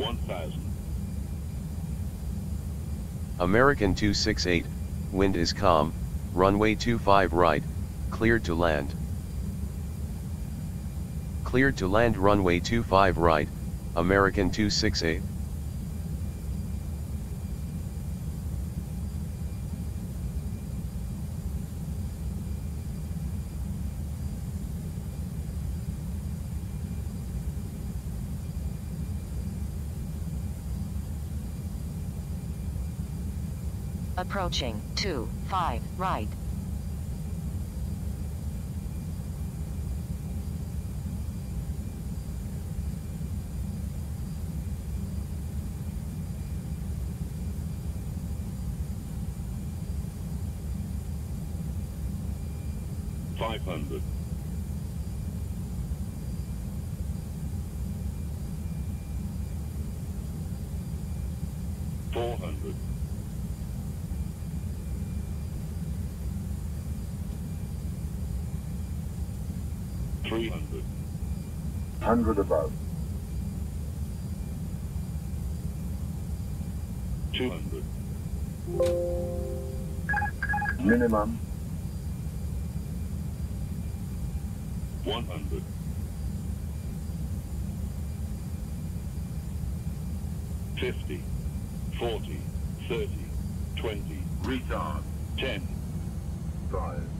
1000. American 268, wind is calm, runway 25 right, cleared to land. Cleared to land runway 25 right, American 268. Approaching, 2, 5, right. Five hundred. Four hundred. Three hundred. 100 above. Two hundred. Minimum. One hundred. Fifty. Forty. Thirty. Twenty. Retard. Ten. 5.